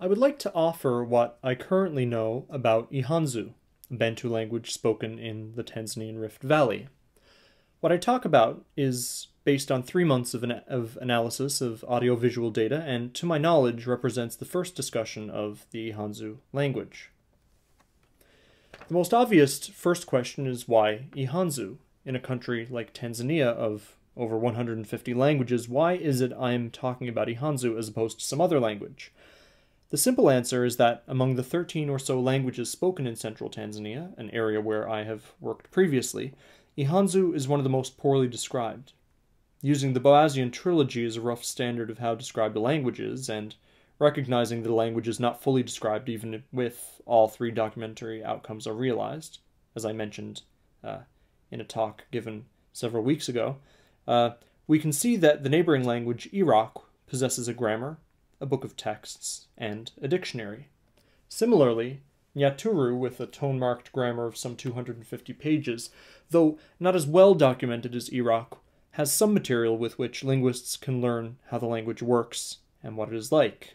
I would like to offer what I currently know about Ihanzu, a Bantu language spoken in the Tanzanian Rift Valley. What I talk about is based on three months of, an, of analysis of audiovisual data and, to my knowledge, represents the first discussion of the Ihanzu language. The most obvious first question is why Ihanzu? In a country like Tanzania of over 150 languages, why is it I'm talking about Ihanzu as opposed to some other language? The simple answer is that among the 13 or so languages spoken in central Tanzania, an area where I have worked previously, Ihanzu is one of the most poorly described. Using the Boasian trilogy as a rough standard of how described a language is, and recognizing that a language is not fully described even with all three documentary outcomes are realized, as I mentioned uh, in a talk given several weeks ago, uh, we can see that the neighboring language, Iraqw, possesses a grammar, a book of texts, and a dictionary. Similarly, Nyaturu, with a tone marked grammar of some 250 pages, though not as well documented as Iraqw, has some material with which linguists can learn how the language works and what it is like.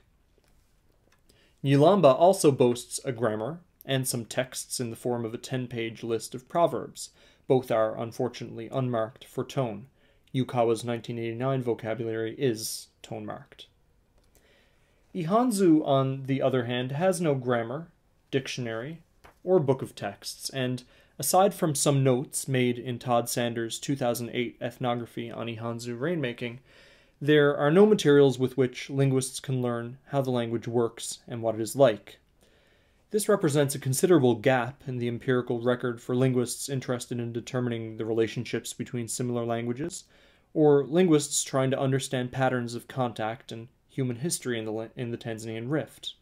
Nyilamba also boasts a grammar and some texts in the form of a 10 page list of proverbs. Both are unfortunately unmarked for tone. Yukawa's 1989 vocabulary is tone marked. Ihanzu, on the other hand, has no grammar, dictionary, or book of texts, and Aside from some notes made in Todd Sanders' 2008 ethnography on Ihanzu rainmaking, there are no materials with which linguists can learn how the language works and what it is like. This represents a considerable gap in the empirical record for linguists interested in determining the relationships between similar languages, or linguists trying to understand patterns of contact and human history in the, in the Tanzanian Rift.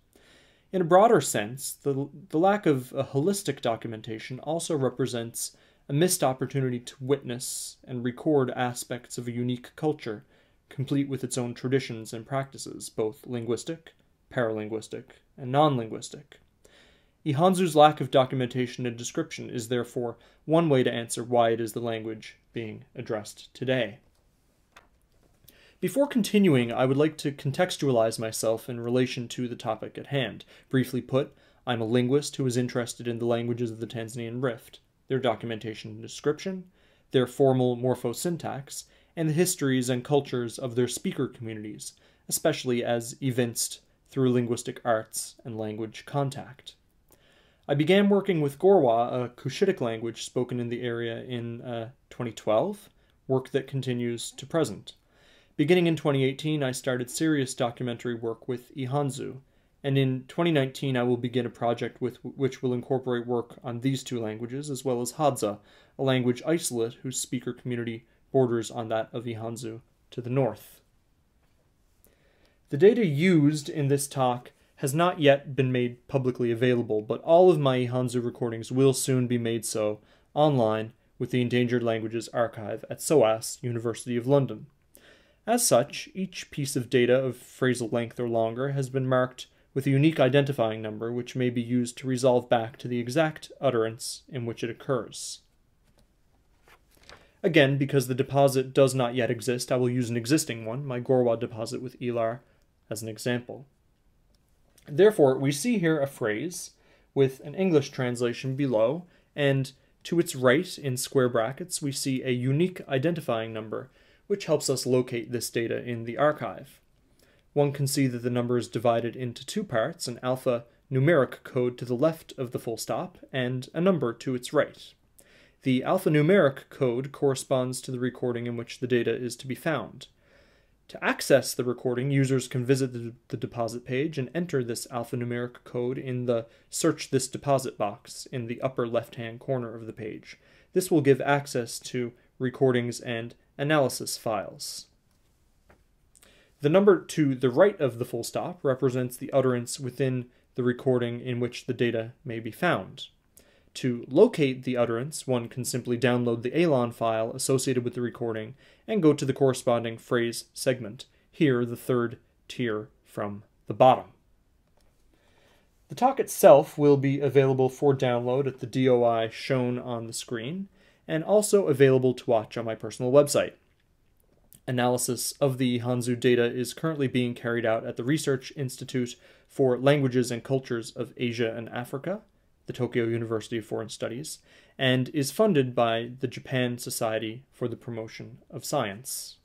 In a broader sense, the, the lack of a holistic documentation also represents a missed opportunity to witness and record aspects of a unique culture, complete with its own traditions and practices, both linguistic, paralinguistic, and non linguistic. Ihanzu's lack of documentation and description is therefore one way to answer why it is the language being addressed today. Before continuing, I would like to contextualize myself in relation to the topic at hand. Briefly put, I'm a linguist who is interested in the languages of the Tanzanian Rift, their documentation and description, their formal morphosyntax, and the histories and cultures of their speaker communities, especially as evinced through linguistic arts and language contact. I began working with Gorwa, a Cushitic language spoken in the area, in uh, 2012, work that continues to present. Beginning in 2018, I started serious documentary work with Ihanzu, and in 2019 I will begin a project with which will incorporate work on these two languages as well as Hadza, a language isolate whose speaker community borders on that of Ihanzu to the north. The data used in this talk has not yet been made publicly available, but all of my Ihanzu recordings will soon be made so online with the Endangered Languages Archive at SOAS, University of London. As such, each piece of data of phrasal length or longer has been marked with a unique identifying number which may be used to resolve back to the exact utterance in which it occurs. Again, because the deposit does not yet exist, I will use an existing one, my Gorwa deposit with ELAR, as an example. Therefore, we see here a phrase with an English translation below, and to its right, in square brackets, we see a unique identifying number which helps us locate this data in the archive. One can see that the number is divided into two parts, an alpha numeric code to the left of the full stop and a number to its right. The alphanumeric code corresponds to the recording in which the data is to be found. To access the recording, users can visit the, the, deposit page and enter this alphanumeric code in the Search this deposit box in the upper left hand corner of the page. This will give access to recordings and analysis files. The number to the right of the full stop represents the utterance within the recording in which the data may be found. To locate the utterance, one can simply download the ELAN file associated with the recording and go to the corresponding phrase segment, here the third tier from the bottom. The talk itself will be available for download at the DOI shown on the screen, and also available to watch on my personal website. Analysis of the Hanzu data is currently being carried out at the Research Institute for Languages and Cultures of Asia and Africa, the Tokyo University of Foreign Studies, and is funded by the Japan Society for the Promotion of Science.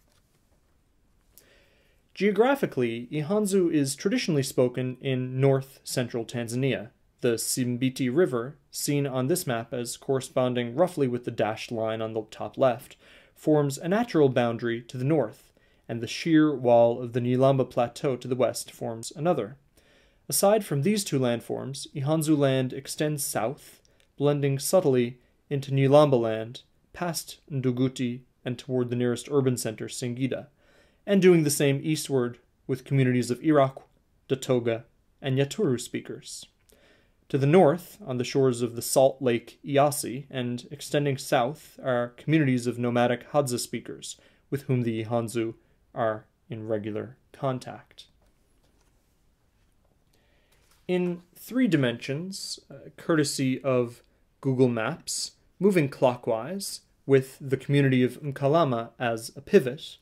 Geographically, Ihanzu is traditionally spoken in north central Tanzania. The Sibiti River, seen on this map as corresponding roughly with the dashed line on the top left, forms a natural boundary to the north, and the sheer wall of the Nilamba Plateau to the west forms another. Aside from these two landforms, Ihanzu land extends south, blending subtly into Nilamba land, past Nduguti and toward the nearest urban center, Singida, and doing the same eastward with communities of Iraqw, Datoga, and Yaturu speakers. To the north, on the shores of the salt lake Eyasi and extending south, are communities of nomadic Hadza speakers, with whom the Hanzu are in regular contact. In three dimensions, uh, courtesy of Google Maps, moving clockwise, with the community of Mkalama as a pivot,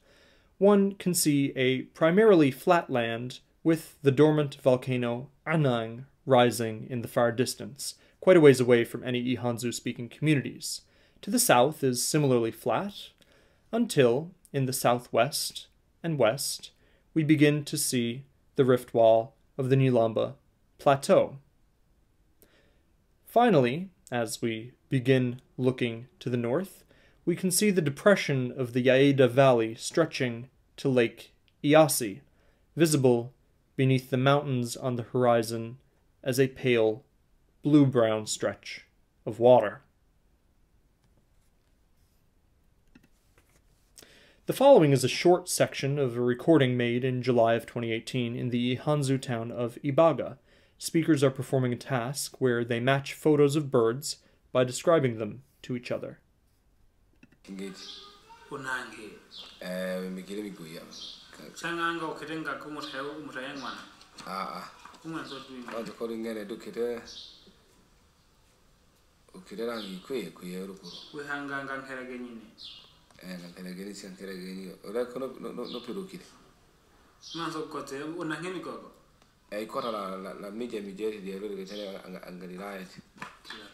one can see a primarily flat land with the dormant volcano Hanang rising in the far distance, quite a ways away from any Ihanzu speaking communities. To the south is similarly flat, until, in the southwest and west, we begin to see the rift wall of the Nyilamba Plateau. Finally, as we begin looking to the north, we can see the depression of the Yaeda Valley stretching to Lake Eyasi, visible beneath the mountains on the horizon as a pale blue brown stretch of water. The following is a short section of a recording made in July of 2018 in the Hanzu town of Ibaga. Speakers are performing a task where they match photos of birds by describing them to each other. Manje eh, ko ingene dukire ukireranga ikwiye kwiye ruguru. Wihanganga nkerege nyine. Eh nkerege ni nkerege ni urako no no no pirukire. Manje kote una nkemi koko. Eh ikora la la mije mijeri diero digetere angaliraye. Tira.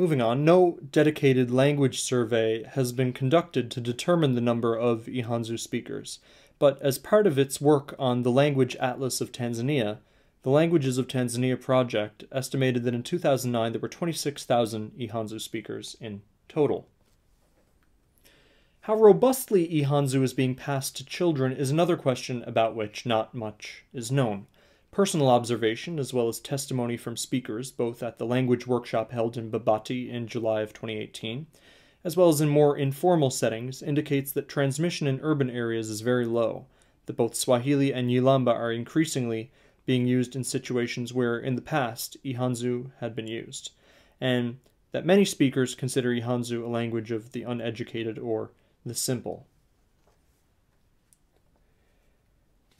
Moving on, no dedicated language survey has been conducted to determine the number of Ihanzu speakers, but as part of its work on the Language Atlas of Tanzania, the Languages of Tanzania project estimated that in 2009 there were 26,000 Ihanzu speakers in total. How robustly Ihanzu is being passed to children is another question about which not much is known. Personal observation, as well as testimony from speakers, both at the language workshop held in Babati in July of 2018, as well as in more informal settings, indicates that transmission in urban areas is very low, that both Swahili and Yilamba are increasingly being used in situations where, in the past, Ihanzu had been used, and that many speakers consider Ihanzu a language of the uneducated or the simple.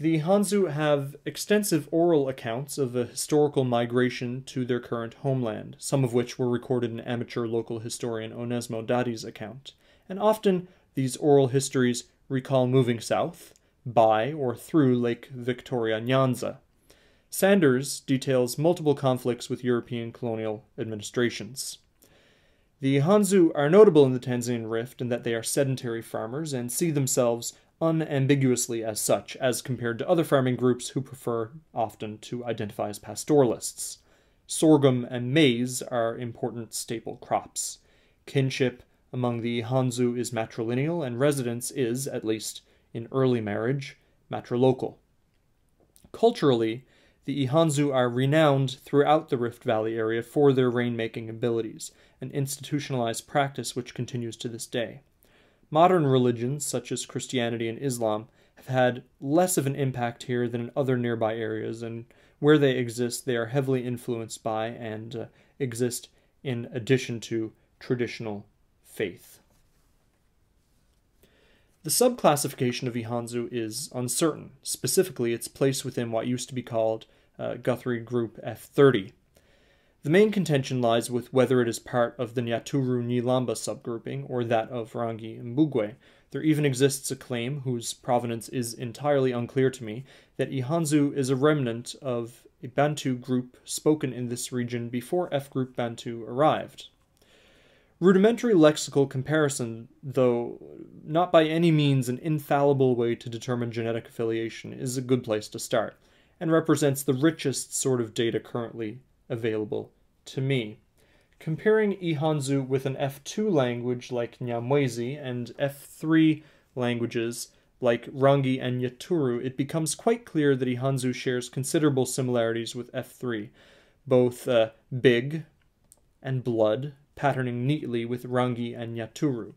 The Hanzu have extensive oral accounts of a historical migration to their current homeland, some of which were recorded in amateur local historian Onesmo Dadi's account, and often these oral histories recall moving south, by or through Lake Victoria Nyanza. Sanders details multiple conflicts with European colonial administrations. The Hanzu are notable in the Tanzanian Rift in that they are sedentary farmers and see themselves unambiguously as such, as compared to other farming groups who prefer often to identify as pastoralists. Sorghum and maize are important staple crops. Kinship among the Hanzu is matrilineal, and residence is, at least in early marriage, matrilocal. Culturally, the Ihanzu are renowned throughout the Rift Valley area for their rainmaking abilities, an institutionalized practice which continues to this day. Modern religions, such as Christianity and Islam, have had less of an impact here than in other nearby areas, and where they exist, they are heavily influenced by and uh, exist in addition to traditional faith. The subclassification of Ihanzu is uncertain, specifically its place within what used to be called uh, Guthrie Group F30. The main contention lies with whether it is part of the Nyaturu Nyilamba subgrouping or that of Rangi Mbugwe. There even exists a claim, whose provenance is entirely unclear to me, that Ihanzu is a remnant of a Bantu group spoken in this region before F group Bantu arrived. Rudimentary lexical comparison, though not by any means an infallible way to determine genetic affiliation, is a good place to start, and represents the richest sort of data currently available to me. Comparing Ihanzu with an F2 language like Nyamwezi and F3 languages like Rangi and Yaturu, it becomes quite clear that Ihanzu shares considerable similarities with F3, both uh, big and blood, patterning neatly with Rangi and Yaturu.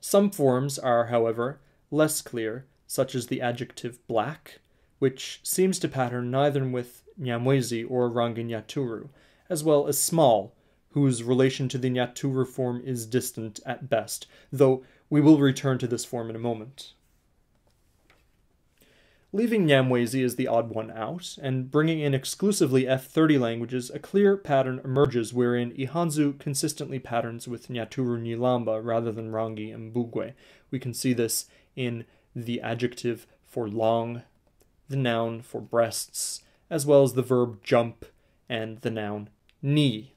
Some forms are, however, less clear, such as the adjective black, which seems to pattern neither with Nyamwezi or Rangi Nyaturu, as well as small, whose relation to the Nyaturu form is distant at best, though we will return to this form in a moment. Leaving Nyamwezi as the odd one out, and bringing in exclusively F30 languages, a clear pattern emerges wherein Ihanzu consistently patterns with Nyaturu Nyilamba rather than Rangi and Mbugwe. We can see this in the adjective for long, the noun for breasts, as well as the verb jump and the noun ni.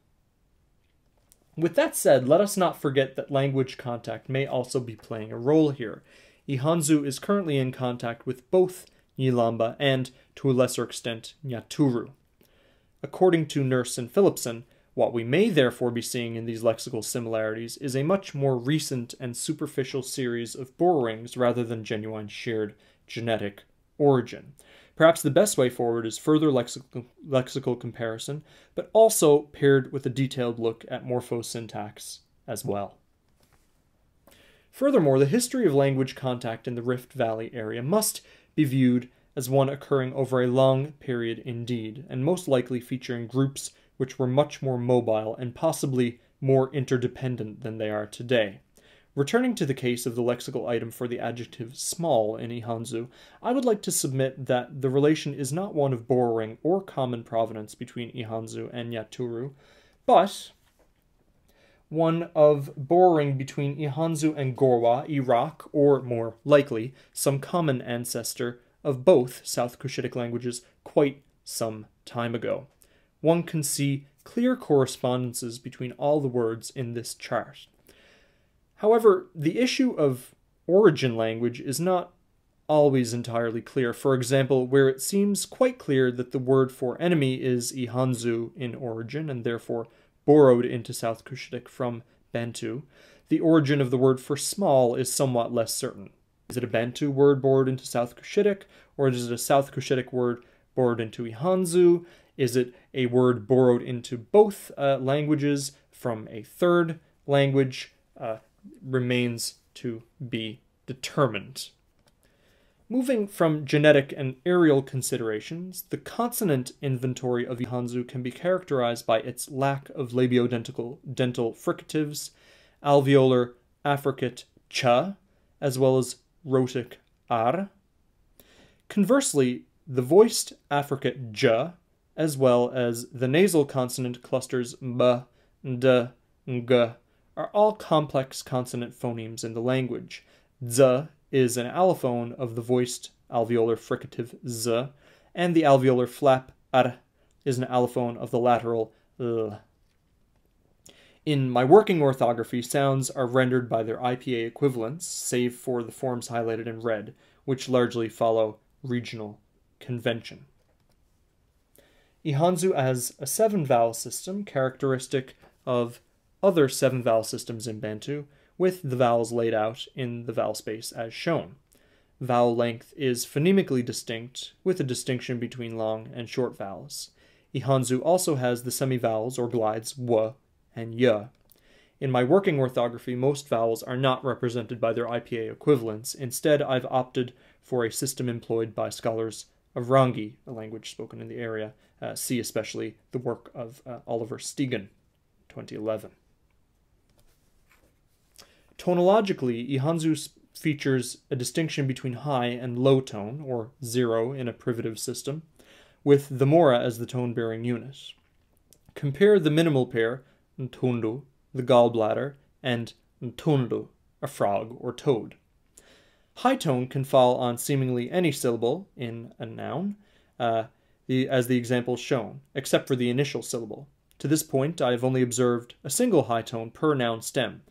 With that said, let us not forget that language contact may also be playing a role here. Ihanzu is currently in contact with both Nyilamba, and, to a lesser extent, Nyaturu. According to Nurse and Philippson, what we may therefore be seeing in these lexical similarities is a much more recent and superficial series of borrowings rather than genuine shared genetic origin. Perhaps the best way forward is further lexical, lexical comparison, but also paired with a detailed look at morphosyntax as well. Furthermore, the history of language contact in the Rift Valley area must be viewed as one occurring over a long period indeed, and most likely featuring groups which were much more mobile and possibly more interdependent than they are today. Returning to the case of the lexical item for the adjective small in Ihanzu, I would like to submit that the relation is not one of borrowing or common provenance between Ihanzu and Yaturu, but one of borrowing between Ihanzu and Gorwa, Iraqw, or more likely, some common ancestor of both South Cushitic languages quite some time ago. One can see clear correspondences between all the words in this chart. However, the issue of origin language is not always entirely clear. For example, where it seems quite clear that the word for enemy is Ihanzu in origin and therefore borrowed into South Cushitic from Bantu, the origin of the word for small is somewhat less certain. Is it a Bantu word borrowed into South Cushitic, or is it a South Cushitic word borrowed into Ihanzu? Is it a word borrowed into both uh, languages from a third language? Uh, remains to be determined. Moving from genetic and areal considerations, the consonant inventory of Ihanzu can be characterized by its lack of labiodental dental fricatives, alveolar affricate cha, as well as rhotic ar. Conversely, the voiced affricate j, as well as the nasal consonant clusters b, d, g, are all complex consonant phonemes in the language. Z is an allophone of the voiced alveolar fricative z, and the alveolar flap r is an allophone of the lateral l. In my working orthography, sounds are rendered by their IPA equivalents, save for the forms highlighted in red, which largely follow regional convention. Ihanzu has a seven vowel system characteristic of other seven vowel systems in Bantu, with the vowels laid out in the vowel space as shown. vowel length is phonemically distinct, with a distinction between long and short vowels. Ihanzu also has the semivowels or glides w and y. In my working orthography, most vowels are not represented by their IPA equivalents. Instead, I've opted for a system employed by scholars of Rangi, a language spoken in the area. Uh, see especially the work of uh, Oliver Stegen, 2011. Tonologically, Ihanzu features a distinction between high and low tone, or zero in a privative system, with the mora as the tone bearing unit. Compare the minimal pair, ntundu, the gallbladder, and ntundu, a frog or toad. High tone can fall on seemingly any syllable in a noun, uh, the, as the example shown, except for the initial syllable. To this point, I have only observed a single high tone per noun stem.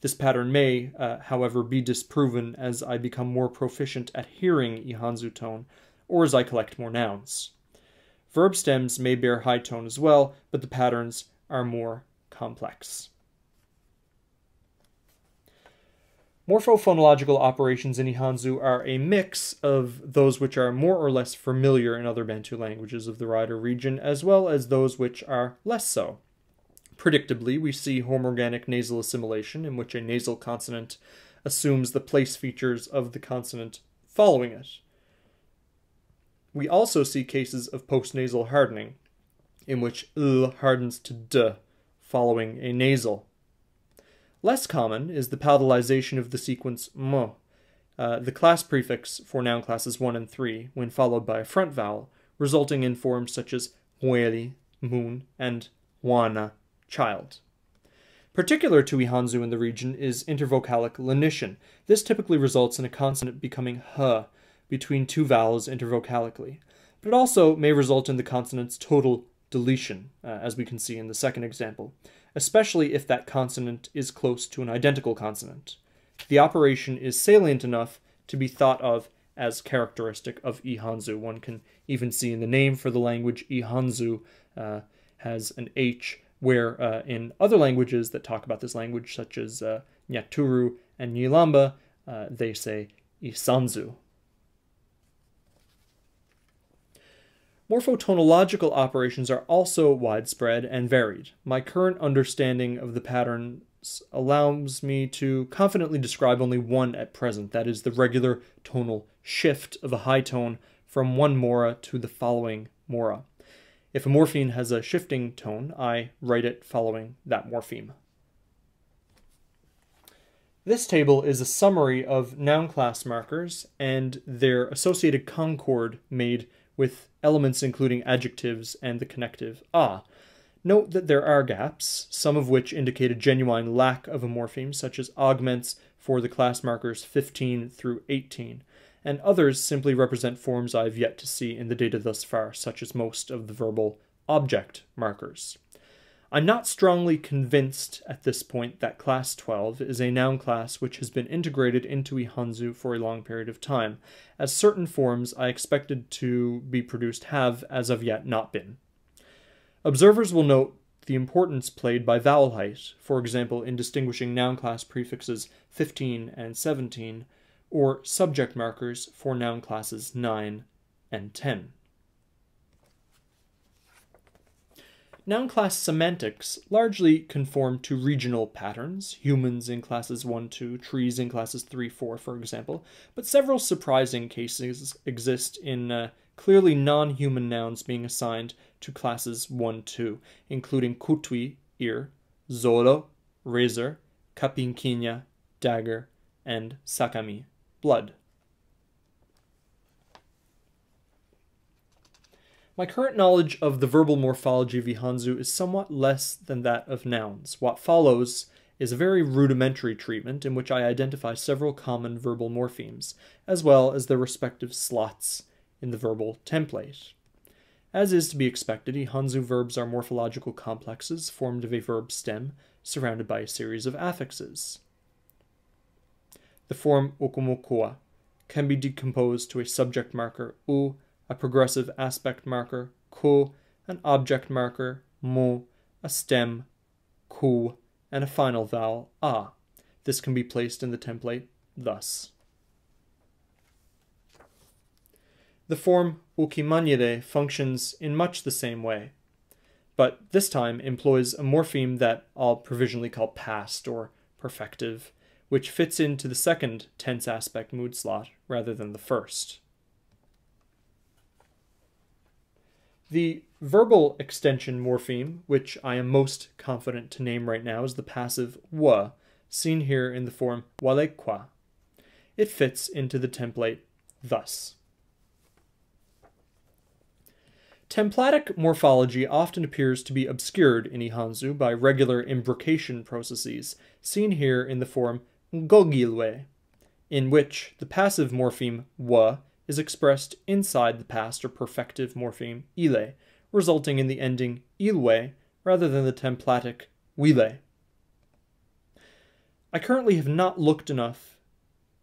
This pattern may, uh, however, be disproven as I become more proficient at hearing Ihanzu tone, or as I collect more nouns. Verb stems may bear high tone as well, but the patterns are more complex. Morphophonological operations in Ihanzu are a mix of those which are more or less familiar in other Bantu languages of the Rider region, as well as those which are less so. Predictably, we see homorganic nasal assimilation, in which a nasal consonant assumes the place features of the consonant following it. We also see cases of postnasal hardening, in which l hardens to d following a nasal. Less common is the palatalization of the sequence m, uh, the class prefix for noun classes 1 and 3, when followed by a front vowel, resulting in forms such as hueli, moon, and wana, child. Particular to Ihanzu in the region is intervocalic lenition. This typically results in a consonant becoming h between two vowels intervocalically, but it also may result in the consonant's total deletion, uh, as we can see in the second example especially if that consonant is close to an identical consonant. The operation is salient enough to be thought of as characteristic of Ihanzu. One can even see in the name for the language Ihanzu uh, has an H, where uh, in other languages that talk about this language, such as uh, Nyaturu and Nyilamba, uh, they say Isanzu. Morphotonological operations are also widespread and varied. My current understanding of the patterns allows me to confidently describe only one at present, that is, the regular tonal shift of a high tone from one mora to the following mora. If a morpheme has a shifting tone, I write it following that morpheme. This table is a summary of noun class markers and their associated concord made with elements including adjectives and the connective ah. Note that there are gaps, some of which indicate a genuine lack of a morpheme, such as augments for the class markers 15 through 18, and others simply represent forms I have yet to see in the data thus far, such as most of the verbal object markers. I'm not strongly convinced at this point that Class 12 is a noun class which has been integrated into Ihanzu for a long period of time, as certain forms I expected to be produced have, as of yet, not been. Observers will note the importance played by vowel height, for example, in distinguishing noun class prefixes 15 and 17, or subject markers for noun classes 9 and 10. Noun class semantics largely conform to regional patterns, humans in classes 1 2, trees in classes 3 4, for example, but several surprising cases exist in uh, clearly non human nouns being assigned to classes 1 2, including kutwi, ear, zoro, razor, kapinkinya, dagger, and sakami, blood. My current knowledge of the verbal morphology of Ihanzu is somewhat less than that of nouns. What follows is a very rudimentary treatment in which I identify several common verbal morphemes, as well as their respective slots in the verbal template. As is to be expected, Ihanzu verbs are morphological complexes formed of a verb stem surrounded by a series of affixes. The form okomokoa can be decomposed to a subject marker u a progressive aspect marker, ko, an object marker, mo, a stem, ku, and a final vowel, a. This can be placed in the template thus. the form ukimanyere functions in much the same way, but this time employs a morpheme that I'll provisionally call past or perfective, which fits into the second tense aspect mood slot rather than the first. The verbal extension morpheme, which I am most confident to name right now, is the passive wa, seen here in the form walekwa. It fits into the template thus. Templatic morphology often appears to be obscured in Ihanzu by regular imbrication processes, seen here in the form gogilwe, in which the passive morpheme wa is expressed inside the past or perfective morpheme ile, resulting in the ending ilwe rather than the templatic wile. I currently have not looked enough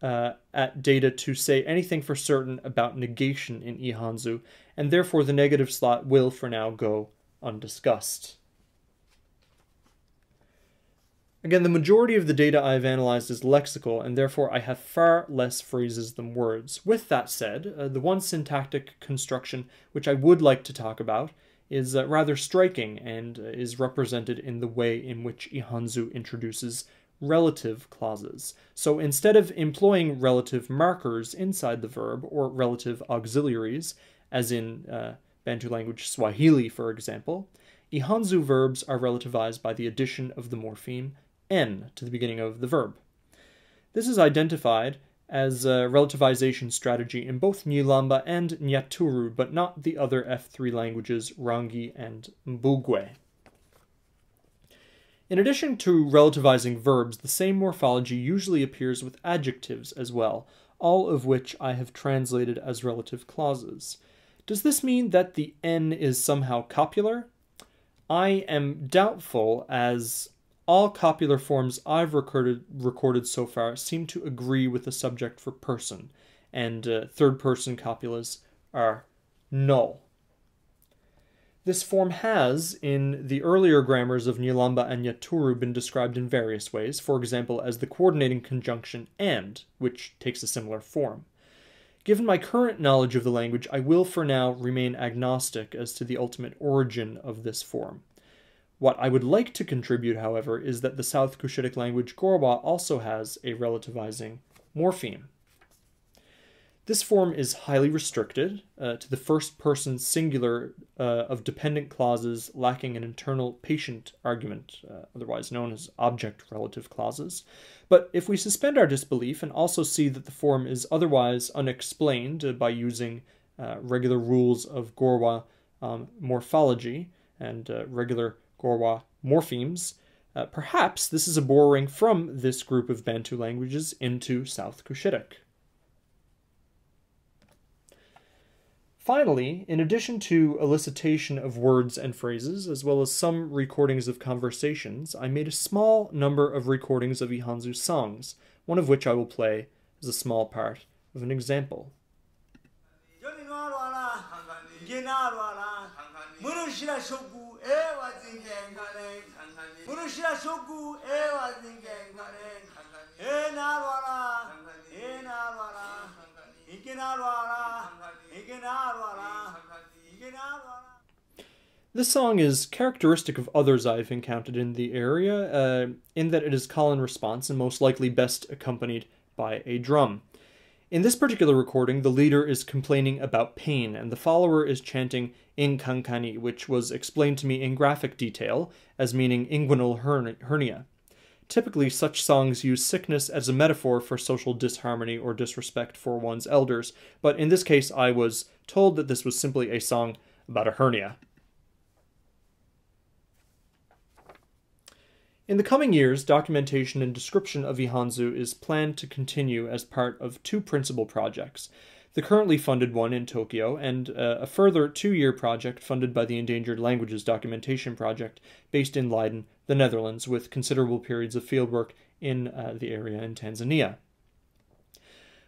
uh, at data to say anything for certain about negation in Ihanzu, and therefore the negative slot will for now go undiscussed. Again, the majority of the data I've analyzed is lexical, and therefore I have far less phrases than words. With that said, uh, the one syntactic construction which I would like to talk about is uh, rather striking and uh, is represented in the way in which Ihanzu introduces relative clauses. So instead of employing relative markers inside the verb or relative auxiliaries, as in uh, Bantu language Swahili, for example, Ihanzu verbs are relativized by the addition of the morpheme n to the beginning of the verb. This is identified as a relativization strategy in both Nyilamba and Nyaturu, but not the other F3 languages, Rangi and Mbugwe. In addition to relativizing verbs, the same morphology usually appears with adjectives as well, all of which I have translated as relative clauses. Does this mean that the n is somehow copular? I am doubtful, as all copular forms I've recorded, recorded so far seem to agree with the subject for person, and uh, third person copulas are null. This form has, in the earlier grammars of Nyilamba and Yaturu, been described in various ways, for example, as the coordinating conjunction and, which takes a similar form. Given my current knowledge of the language, I will for now remain agnostic as to the ultimate origin of this form. What I would like to contribute, however, is that the South Cushitic language Gorwa also has a relativizing morpheme. This form is highly restricted uh, to the first person singular uh, of dependent clauses lacking an internal patient argument, uh, otherwise known as object relative clauses. But if we suspend our disbelief and also see that the form is otherwise unexplained uh, by using uh, regular rules of Gorwa um, morphology and uh, regular Gorwa morphemes. Uh, perhaps this is a borrowing from this group of Bantu languages into South Cushitic. Finally, in addition to elicitation of words and phrases, as well as some recordings of conversations, I made a small number of recordings of Ihanzu songs, one of which I will play as a small part of an example. E E this song is characteristic of others I've encountered in the area, uh, in that it is call and response and most likely best accompanied by a drum. In this particular recording, the leader is complaining about pain, and the follower is chanting inkankani, which was explained to me in graphic detail as meaning inguinal hernia. Typically, such songs use sickness as a metaphor for social disharmony or disrespect for one's elders, but in this case, I was told that this was simply a song about a hernia. In the coming years, documentation and description of Ihanzu is planned to continue as part of two principal projects the currently funded one in Tokyo, and uh, a further two year project funded by the Endangered Languages Documentation Project, based in Leiden, the Netherlands, with considerable periods of fieldwork in uh, the area in Tanzania.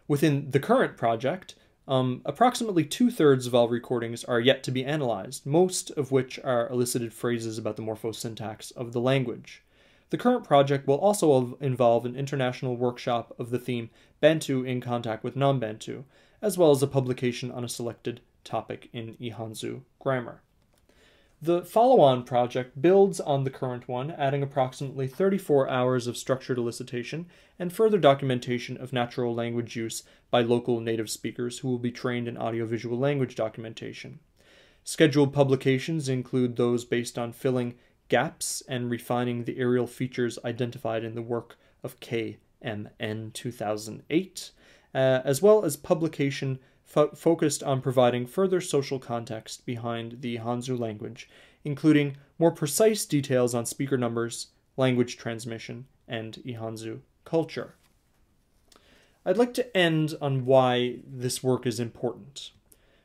Within the current project, um, approximately two thirds of all recordings are yet to be analyzed, most of which are elicited phrases about the morphosyntax of the language. The current project will also involve an international workshop of the theme Bantu in contact with non Bantu, as well as a publication on a selected topic in Ihanzu grammar. The follow on project builds on the current one, adding approximately 34 hours of structured elicitation and further documentation of natural language use by local native speakers who will be trained in audiovisual language documentation. Scheduled publications include those based on filling gaps and refining the areal features identified in the work of KMN 2008, uh, as well as publication fo- focused on providing further social context behind the Hanzu language, including more precise details on speaker numbers, language transmission, and Ihanzu culture. I'd like to end on why this work is important.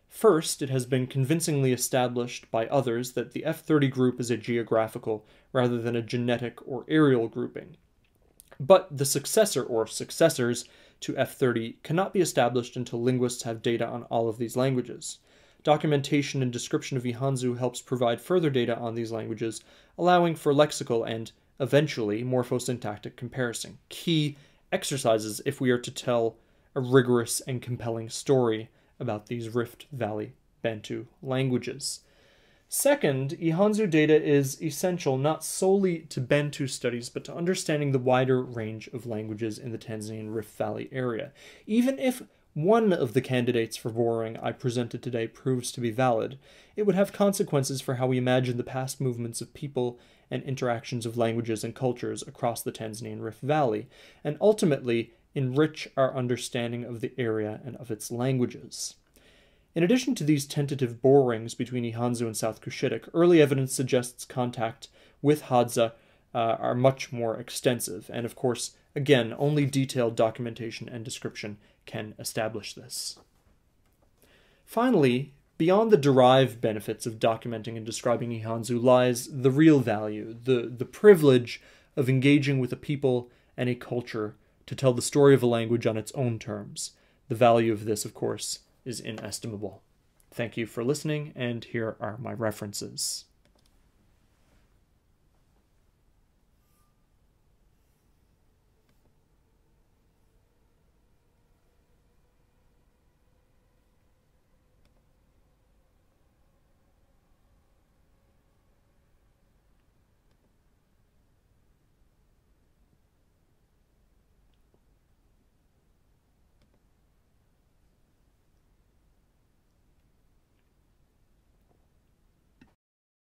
First, it has been convincingly established by others that the F30 group is a geographical rather than a genetic or areal grouping. But the successor or successors to F30 cannot be established until linguists have data on all of these languages. Documentation and description of Ihanzu helps provide further data on these languages, allowing for lexical and, eventually, morphosyntactic comparison. Key exercises if we are to tell a rigorous and compelling story about these Rift Valley Bantu languages. Second, Ihanzu data is essential not solely to Bantu studies, but to understanding the wider range of languages in the Tanzanian Rift Valley area. Even if one of the candidates for borrowing I presented today proves to be valid, it would have consequences for how we imagine the past movements of people and interactions of languages and cultures across the Tanzanian Rift Valley, and ultimately enrich our understanding of the area and of its languages. In addition to these tentative borings between Ihanzu and South Cushitic, early evidence suggests contact with Hadza uh, are much more extensive, and of course, again, only detailed documentation and description can establish this. Finally, beyond the derived benefits of documenting and describing Ihanzu lies the real value, the, the privilege of engaging with a people and a culture to tell the story of a language on its own terms. The value of this, of course, is inestimable. Thank you for listening, and here are my references.